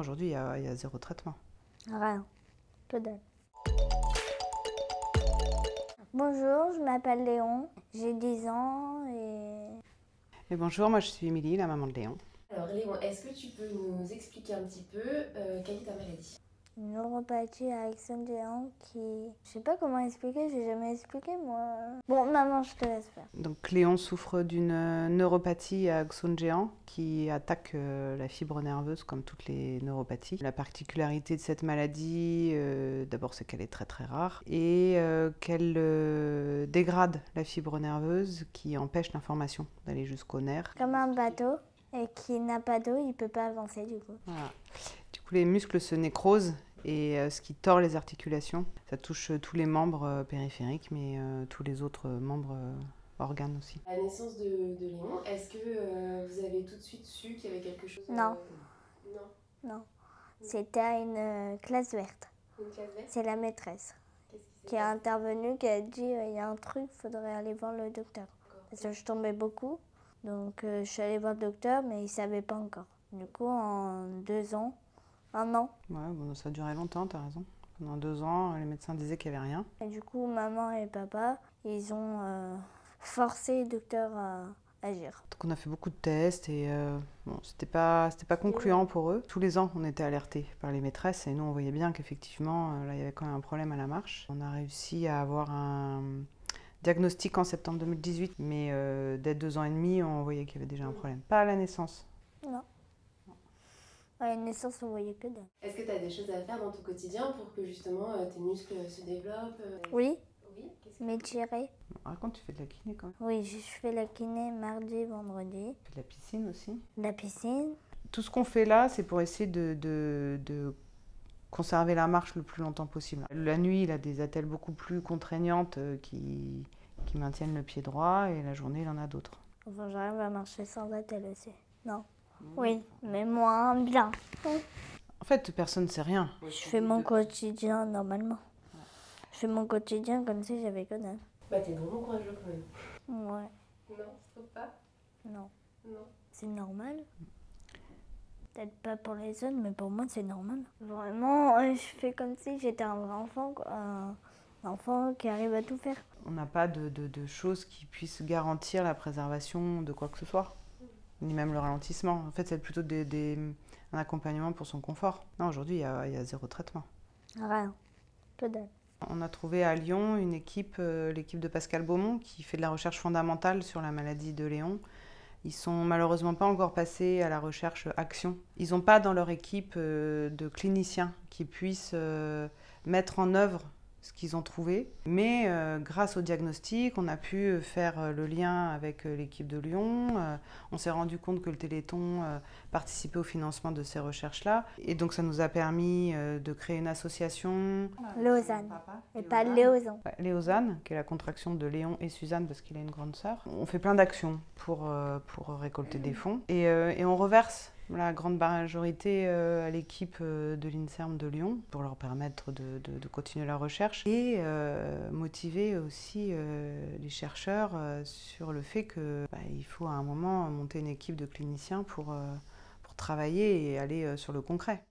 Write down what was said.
aujourd'hui, il y, a, il y a zéro traitement. Rien. Que dalle. Bonjour, je m'appelle Léon, j'ai 10 ans et... Et bonjour, moi je suis Émilie, la maman de Léon. Alors Léon, est-ce que tu peux nous expliquer un petit peu euh, quelle est ta maladie? Neuropathie à géant qui... Je sais pas comment expliquer, j'ai jamais expliqué moi. Bon, maman, je te laisse faire. Donc Léon souffre d'une euh, neuropathie à axone géant qui attaque euh, la fibre nerveuse comme toutes les neuropathies. La particularité de cette maladie, euh, d'abord c'est qu'elle est très très rare et euh, qu'elle dégrade la fibre nerveuse qui empêche l'information d'aller jusqu'au nerf. Comme un bateau et qui n'a pas d'eau, il peut pas avancer du coup. Voilà. Du coup les muscles se nécrosent et euh, ce qui tord les articulations, ça touche euh, tous les membres euh, périphériques mais euh, tous les autres euh, membres euh, organes aussi. À la naissance de, de Léon, est-ce que euh, vous avez tout de suite su qu'il y avait quelque chose Non. euh, Non. Non. C'était à une euh, classe verte. Une classe verte? C'est la maîtresse qui passé? intervenue, qui a dit euh, il y a un truc, faudrait aller voir le docteur. Parce que je tombais beaucoup. Donc euh, je suis allée voir le docteur, mais il ne savait pas encore. Du coup, en deux ans, un an, Ouais, bon, ça a duré longtemps, t'as raison. Pendant deux ans, les médecins disaient qu'il n'y avait rien. et du coup, maman et papa, ils ont euh, forcé le docteur à agir. Donc on a fait beaucoup de tests et euh, bon, c'était pas, c'était pas concluant pour eux. Tous les ans, on était alertés par les maîtresses et nous, on voyait bien qu'effectivement, euh, là, il y avait quand même un problème à la marche. On a réussi à avoir un diagnostic en septembre 2018, mais euh, dès deux ans et demi, on voyait qu'il y avait déjà un problème. Pas à la naissance. Non. À une naissance, on voyait que dalle. Est-ce que tu as des choses à faire dans ton quotidien pour que justement euh, tes muscles se développent euh, Oui, Oui que- m'étirer. Raconte, tu fais de la kiné quand même. Oui, je fais la kiné mardi, vendredi. Tu fais de la piscine aussi. La piscine. Tout ce qu'on fait là, c'est pour essayer de, de- de conserver la marche le plus longtemps possible. La nuit, il a des attelles beaucoup plus contraignantes euh, qui, qui maintiennent le pied droit et la journée, il en a d'autres. Enfin, j'arrive à marcher sans attelle aussi. Non. Oui, mais moins bien. En fait, personne ne sait rien. Je fais mon quotidien normalement. Je fais mon quotidien comme si j'avais que dalle. Bah t'es vraiment courageux quand même. Ouais, Non, trouves pas non. Non. C'est normal. Peut-être pas pour les autres, mais pour moi, c'est normal. Vraiment, euh, je fais comme si j'étais un vrai enfant, quoi. Un enfant qui arrive à tout faire. On n'a pas de, de- de choses qui puissent garantir la préservation de quoi que ce soit, ni même le ralentissement. En fait, c'est plutôt des, des- un accompagnement pour son confort. Non, aujourd'hui, il y a, il y a zéro traitement. Rien. Que dalle. On a trouvé à Lyon une équipe, euh, l'équipe de Pascal Beaumont, qui fait de la recherche fondamentale sur la maladie de Léon. Ils sont malheureusement pas encore passés à la recherche action. Ils n'ont pas dans leur équipe euh, de cliniciens qui puissent euh, mettre en œuvre ce qu'ils ont trouvé. Mais euh, grâce au diagnostic, on a pu faire euh, le lien avec euh, l'équipe de Lyon. Euh, on s'est rendu compte que le Téléthon euh, participait au financement de ces recherches-là. Et donc ça nous a permis euh, de créer une association. Lausanne. Et pas Léozan. Ouais, Léozane, qui est la contraction de Léon et Suzanne parce qu'il a une grande sœur. On fait plein d'actions pour, euh, pour récolter des fonds et, euh, et on reverse la grande majorité euh, à l'équipe euh, de l'INSERM de Lyon pour leur permettre de, continuer la recherche et euh, motiver aussi les chercheurs sur le fait que bah, faut à un moment monter une équipe de cliniciens pour, pour travailler et aller sur le concret.